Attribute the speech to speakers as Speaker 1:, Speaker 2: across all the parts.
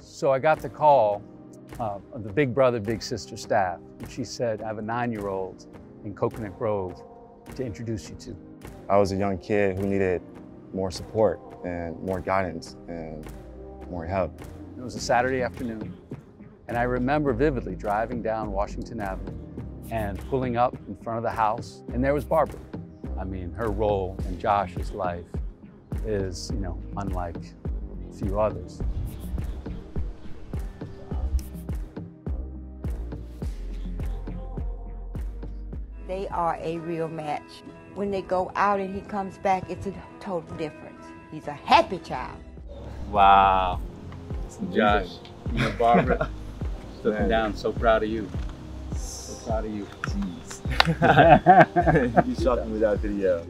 Speaker 1: So I got the call uh, of the big brother, big sister staff. And she said, I have a nine-year-old in Coconut Grove to introduce you to.
Speaker 2: I was a young kid who needed more support and more guidance and more help.
Speaker 1: It was a Saturday afternoon, and I remember vividly driving down Washington Avenue and pulling up in front of the house, and there was Barbara. I mean, her role in Josh's life is, you know, unlike a few others.
Speaker 3: They are a real match. When they go out and he comes back, it's a total difference. He's a happy child.
Speaker 1: Wow. Josh, you know, Barbara, looking down, so proud of you. So proud of you.
Speaker 2: Jeez. you shocked me with that video.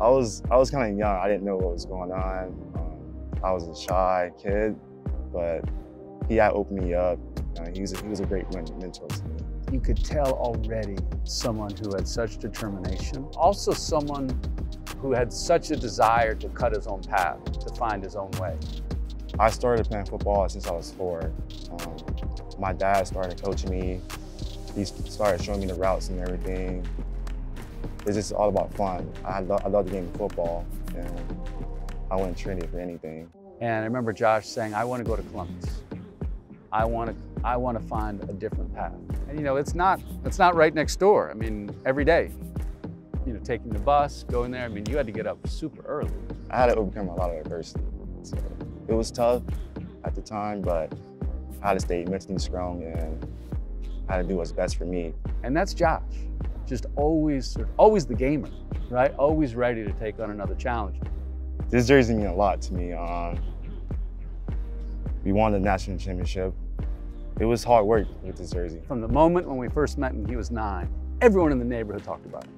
Speaker 2: I was I was kind of young. I didn't know what was going on. Um, I was a shy kid, but he had opened me up. Uh, he, was a, he was a great mentor to me.
Speaker 1: You could tell already someone who had such determination. Also someone who had such a desire to cut his own path, to find his own way.
Speaker 2: I started playing football since I was four. Um, my dad started coaching me. He started showing me the routes and everything. It's just all about fun. I, lo I love the game of football, and I wouldn't trade it for anything.
Speaker 1: And I remember Josh saying, I want to go to Columbus. I want to, I want to find a different path. And you know, it's not, it's not right next door. I mean, every day, you know, taking the bus, going there. I mean, you had to get up super early.
Speaker 2: I had to overcome a lot of adversity. So it was tough at the time, but I had to stay mentally strong and I had to do what's best for me.
Speaker 1: And that's Josh, just always, always the gamer, right? Always ready to take on another challenge.
Speaker 2: This jersey means a lot to me. Um, we won the national championship. It was hard work with this jersey.
Speaker 1: From the moment when we first met when he was nine, everyone in the neighborhood talked about him.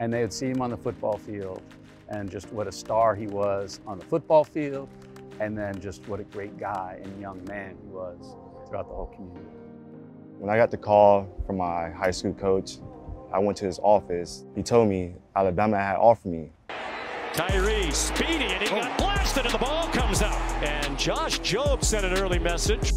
Speaker 1: And they would see him on the football field and just what a star he was on the football field and then just what a great guy and young man he was throughout the whole community.
Speaker 2: When I got the call from my high school coach, I went to his office. He told me Alabama had offered me.
Speaker 4: Tyree speedy and he got oh. blasted and the ball comes out. And Josh Jobe sent an early message.